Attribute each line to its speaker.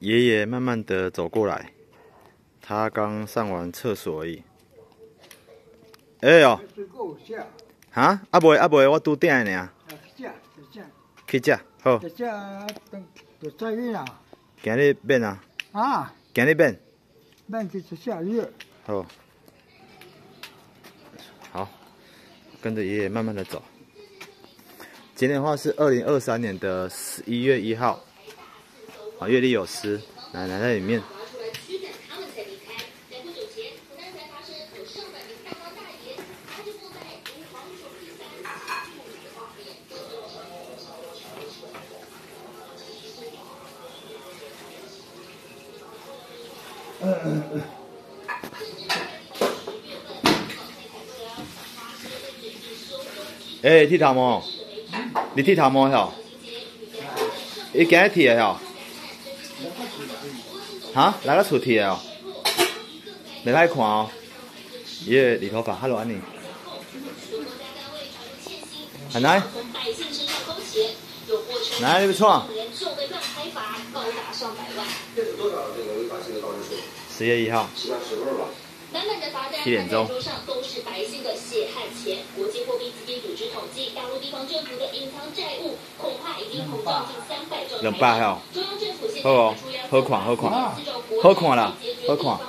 Speaker 1: 爷爷慢慢的走过来，他刚上完厕所而已。哎呦，哈？啊未啊未，我拄顶的呢。去食，好。
Speaker 2: 去食，等就再去啊。
Speaker 1: 今日变啊？
Speaker 2: 啊？
Speaker 1: 今日变？
Speaker 2: 变就是下雨。
Speaker 1: 好。好，跟着爷爷慢慢的走。今天的话是二零二三年的十一月一号。啊，阅历有诗，奶奶在里面。哎，剃头毛？你剃头毛哟？你今日剃的哟？哈，来个出题哦，没来看哦，耶，理头发，hello 安妮，奶奶，奶奶你不错。十月一号，七点钟。国际货币基金组织统计，大陆地方政府的隐藏债务恐怕已经膨胀近三百兆。两百哦。中央政府现在出要何况何况何况了何况。